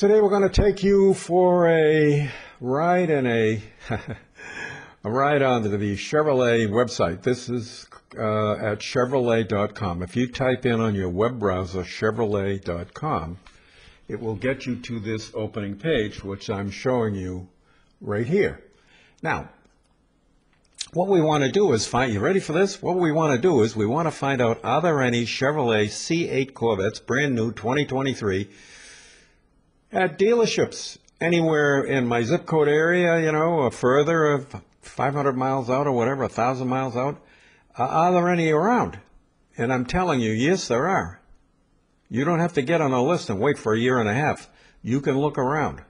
Today we're going to take you for a ride in a a ride on the Chevrolet website. This is uh, at chevrolet.com. If you type in on your web browser chevrolet.com, it will get you to this opening page, which I'm showing you right here. Now, what we want to do is find, you ready for this? What we want to do is we want to find out, are there any Chevrolet C8 Corvettes, brand new 2023, at dealerships anywhere in my zip code area, you know, or further, of 500 miles out or whatever, 1,000 miles out. Uh, are there any around? And I'm telling you, yes, there are. You don't have to get on a list and wait for a year and a half. You can look around.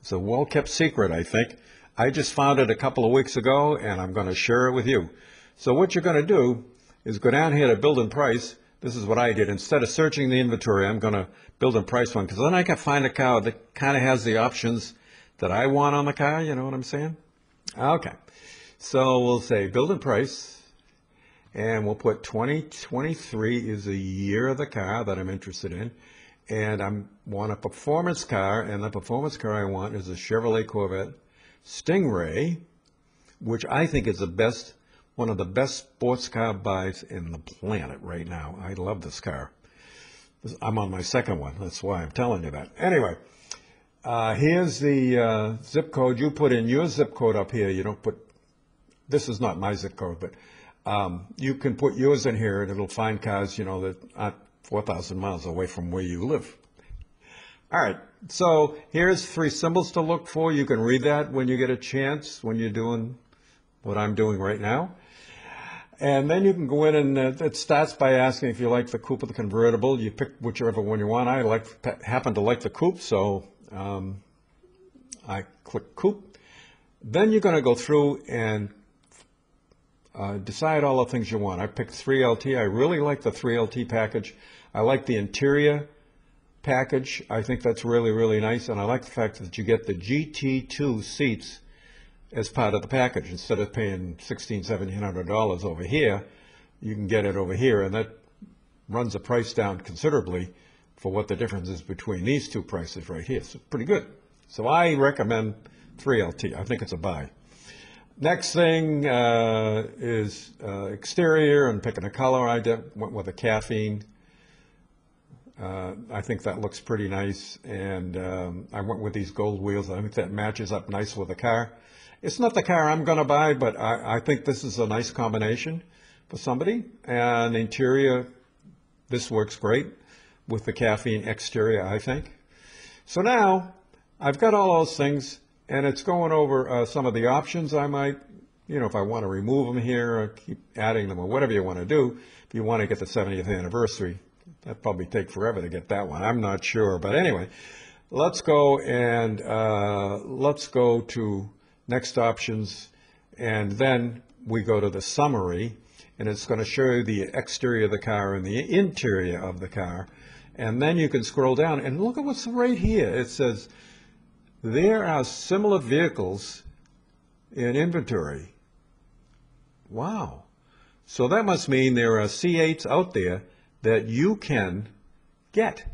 It's a well kept secret, I think. I just found it a couple of weeks ago and I'm going to share it with you. So what you're going to do is go down here to build and price. This is what I did. Instead of searching the inventory, I'm going to build and price one because then I can find a car that kind of has the options that I want on the car. You know what I'm saying? Okay. So we'll say build and price and we'll put 2023 is the year of the car that I'm interested in. And I want a performance car, and the performance car I want is a Chevrolet Corvette Stingray, which I think is the best, one of the best sports car buys in the planet right now. I love this car. I'm on my second one. That's why I'm telling you that. Anyway, uh, here's the uh, zip code. You put in your zip code up here. You don't put, this is not my zip code, but um, you can put yours in here and it'll find cars, you know, that aren't 4,000 miles away from where you live. All right, so here's three symbols to look for. You can read that when you get a chance, when you're doing what I'm doing right now. And then you can go in and uh, it starts by asking if you like the coupe or the convertible. You pick whichever one you want. I like happen to like the coupe, so um, I click coupe. Then you're going to go through and uh, decide all the things you want. I picked 3LT. I really like the 3LT package. I like the interior package. I think that's really, really nice. And I like the fact that you get the GT2 seats as part of the package. Instead of paying $1,600, $1,700 over here, you can get it over here. And that runs the price down considerably for what the difference is between these two prices right here. So pretty good. So I recommend 3LT. I think it's a buy. Next thing uh, is uh, exterior and picking a color. I did, went with a caffeine. Uh, I think that looks pretty nice. And um, I went with these gold wheels. I think that matches up nice with the car. It's not the car I'm going to buy, but I, I think this is a nice combination for somebody. And interior, this works great with the caffeine exterior, I think. So now I've got all those things and it's going over uh, some of the options I might, you know, if I want to remove them here or keep adding them or whatever you want to do. If you want to get the 70th anniversary, that'd probably take forever to get that one. I'm not sure. But anyway, let's go and uh, let's go to next options. And then we go to the summary and it's going to show you the exterior of the car and the interior of the car. And then you can scroll down and look at what's right here. It says there are similar vehicles in inventory. Wow. So that must mean there are C8s out there that you can get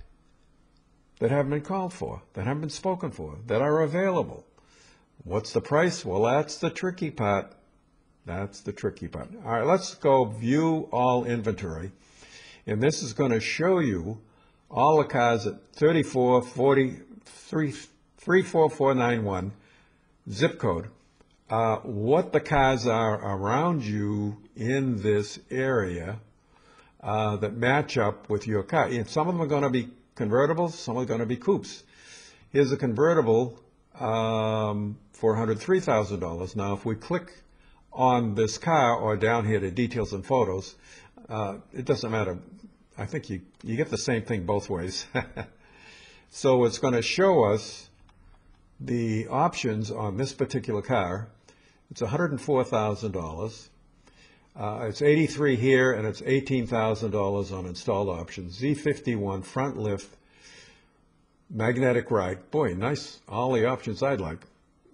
that haven't been called for, that haven't been spoken for, that are available. What's the price? Well, that's the tricky part. That's the tricky part. All right, let's go view all inventory. And this is going to show you all the cars at 34, 40, 3, 34491 zip code, uh, what the cars are around you in this area uh, that match up with your car. And some of them are going to be convertibles, some are going to be coupes. Here's a convertible um, for $103,000. Now, if we click on this car or down here to details and photos, uh, it doesn't matter. I think you, you get the same thing both ways. so it's going to show us the options on this particular car, it's $104,000. Uh, it's 83 here and it's $18,000 on installed options. Z51 front lift, magnetic ride. Boy, nice, all the options I'd like.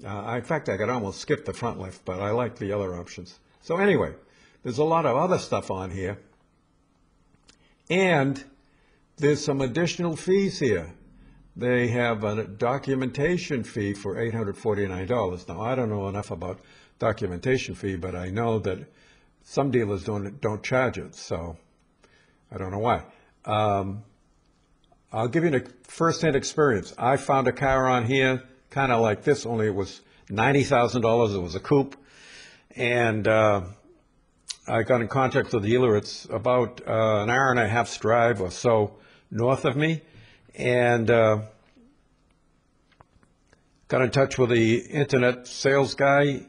Uh, in fact, I could almost skip the front lift, but I like the other options. So anyway, there's a lot of other stuff on here. And there's some additional fees here they have a documentation fee for $849. Now, I don't know enough about documentation fee, but I know that some dealers don't, don't charge it, so I don't know why. Um, I'll give you a first-hand experience. I found a car on here, kind of like this, only it was $90,000. It was a coupe. And uh, I got in contact with the dealer. It's about uh, an hour and a half's drive or so north of me. And uh, got in touch with the internet sales guy.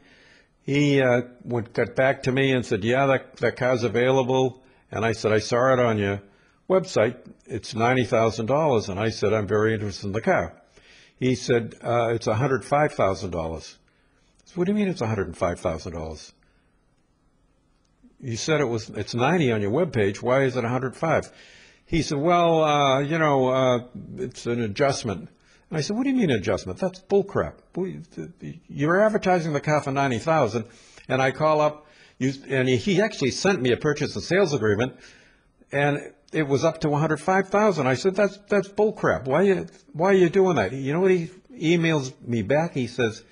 He uh, went, got back to me and said, yeah, that, that car's available. And I said, I saw it on your website. It's $90,000. And I said, I'm very interested in the car. He said, uh, it's $105,000. So what do you mean it's $105,000? You said it was, it's 90 on your webpage. Why is it 105? He said, well, uh, you know, uh, it's an adjustment. And I said, what do you mean adjustment? That's bullcrap. You're advertising the car for 90,000 and I call up, you, and he actually sent me a purchase and sales agreement and it was up to 105,000. I said, that's, that's bullcrap. Why you, why are you doing that? You know what he emails me back? He says,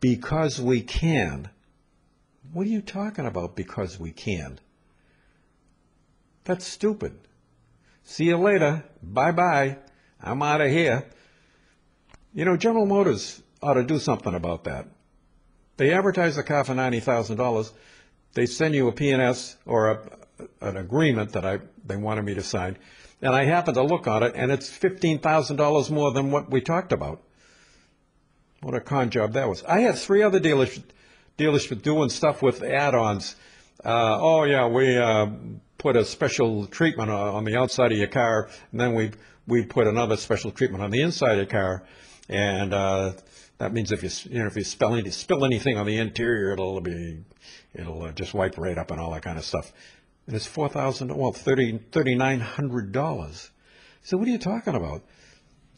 because we can. What are you talking about, because we can? That's stupid. See you later. Bye-bye. I'm out of here. You know, General Motors ought to do something about that. They advertise the car for $90,000. They send you a P&S or a, an agreement that I, they wanted me to sign. And I happen to look on it and it's $15,000 more than what we talked about. What a con job that was. I had three other dealers, dealerships doing stuff with add-ons. Uh, oh yeah, we, uh, put a special treatment on, on the outside of your car, and then we, we put another special treatment on the inside of your car. And, uh, that means if you, you know, if you spill any, spill anything on the interior, it'll be, it'll uh, just wipe right up and all that kind of stuff. And it's four thousand, well, thirty, thirty-nine hundred dollars. So what are you talking about?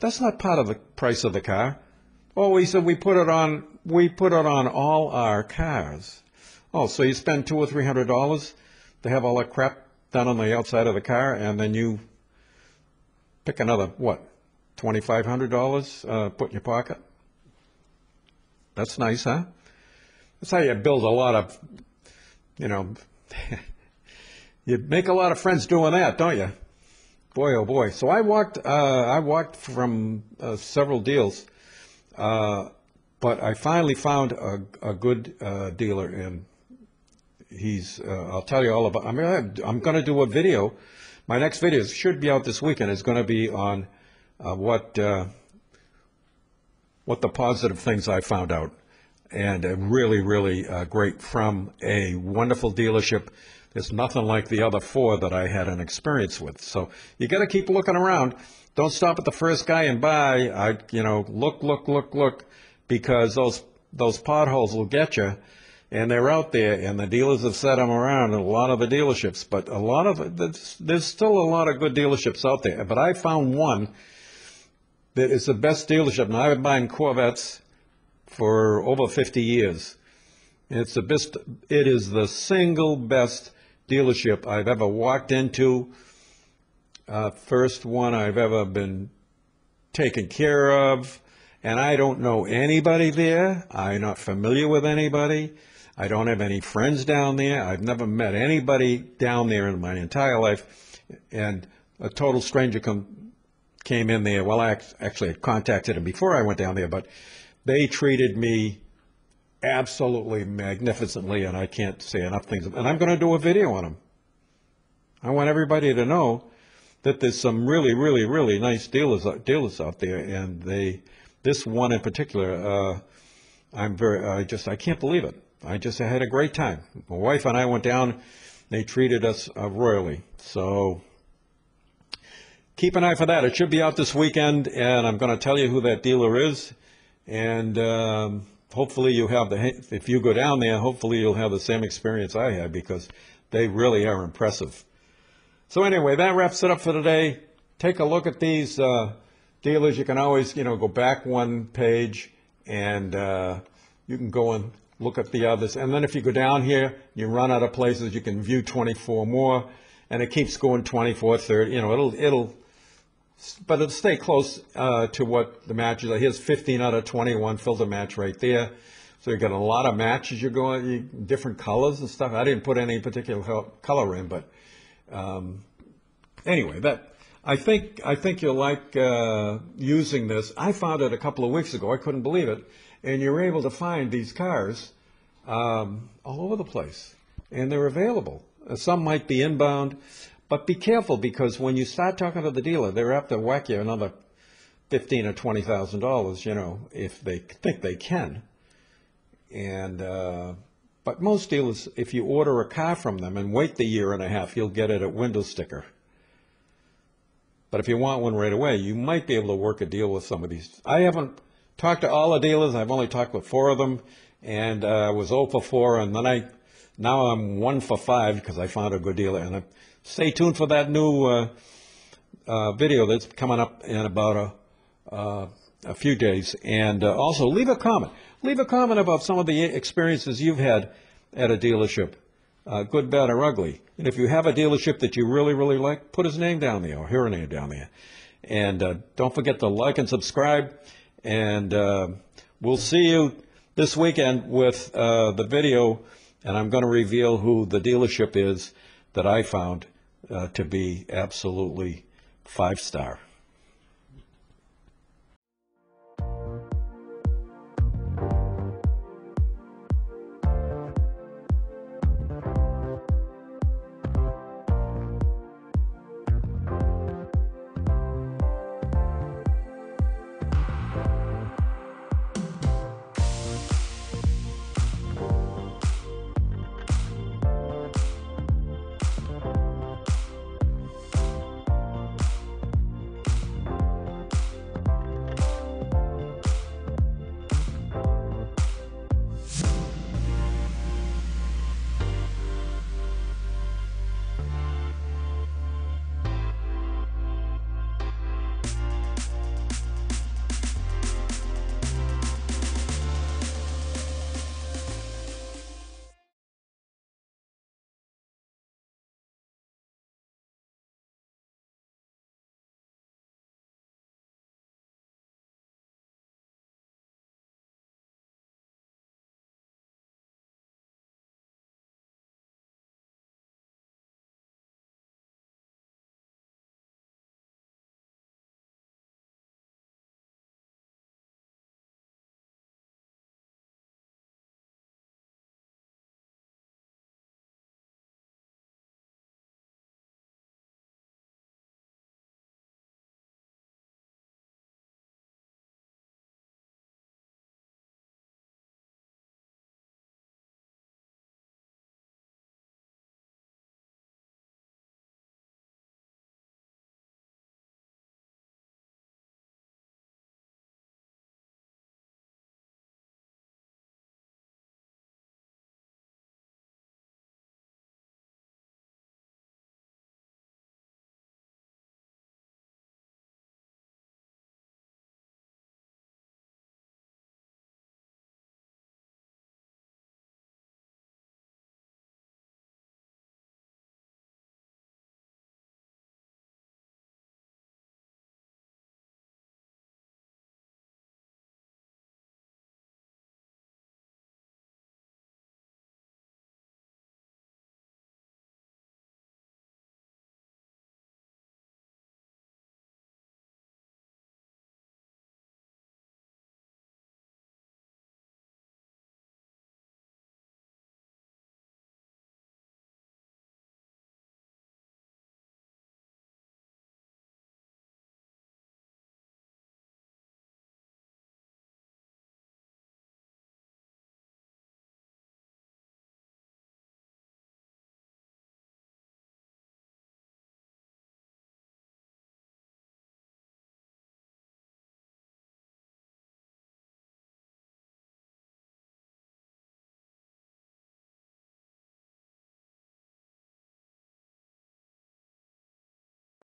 That's not part of the price of the car. Oh, he said we put it on, we put it on all our cars. Oh, so you spend two or three hundred dollars to have all that crap done on the outside of the car, and then you pick another what, twenty-five hundred dollars, uh, put in your pocket? That's nice, huh? That's how you build a lot of, you know, you make a lot of friends doing that, don't you? Boy, oh boy. So I walked, uh, I walked from uh, several deals, uh, but I finally found a, a good uh, dealer, and he's. Uh, I'll tell you all about. I'm gonna, I'm going to do a video. My next video should be out this weekend. It's going to be on uh, what what the positive things I found out, and really, really great from a wonderful dealership. There's nothing like the other four that I had an experience with. So you got to keep looking around. Don't stop at the first guy and buy. I, you know, look, look, look, look, because those those potholes will get you, and they're out there, and the dealers have set them around in a lot of the dealerships. But a lot of there's, there's still a lot of good dealerships out there. But I found one that is the best dealership. Now I've been buying Corvettes for over 50 years. It's the best. It is the single best dealership I've ever walked into. Uh, first one I've ever been taken care of, and I don't know anybody there. I'm not familiar with anybody. I don't have any friends down there. I've never met anybody down there in my entire life, and a total stranger come came in there. Well, I actually had contacted him before I went down there, but they treated me absolutely magnificently, and I can't say enough things. And I'm going to do a video on them. I want everybody to know that there's some really, really, really nice dealers dealers out there, and they, this one in particular, uh, I'm very, I just, I can't believe it. I just had a great time. My wife and I went down. They treated us uh, royally. So keep an eye for that. It should be out this weekend, and I'm going to tell you who that dealer is. And um, hopefully you have the, if you go down there, hopefully you'll have the same experience I had because they really are impressive. So anyway, that wraps it up for today. Take a look at these uh, dealers. You can always, you know, go back one page and uh, you can go and look at the others. And then if you go down here, you run out of places, you can view 24 more, and it keeps going 24, 30. You know, it'll it'll but it'll stay close uh, to what the matches. Here's 15 out of 21 filter match right there. So you've got a lot of matches you're going, you, different colors and stuff. I didn't put any particular color in, but um, anyway, that I think I think you'll like uh, using this. I found it a couple of weeks ago. I couldn't believe it, and you're able to find these cars um, all over the place, and they're available. Uh, Some might be inbound, but be careful because when you start talking to the dealer, they're apt to whack you another fifteen or twenty thousand dollars. You know, if they think they can. And uh, but most dealers, if you order a car from them and wait the year and a half, you'll get it at window sticker. But if you want one right away, you might be able to work a deal with some of these. I haven't talked to all the dealers. I've only talked with four of them, and uh, was 0 for 4. And then I, now I'm 1 for 5 because I found a good dealer, And uh, stay tuned for that new uh, uh, video that's coming up in about a, uh, a few days. And uh, also leave a comment. Leave a comment about some of the experiences you've had at a dealership, uh, good, bad, or ugly. And if you have a dealership that you really, really like, put his name down there or her name down there. And uh, don't forget to like and subscribe. And we'll see you this weekend with the video. And I'm going to reveal who the dealership is that I found uh, to be absolutely five star.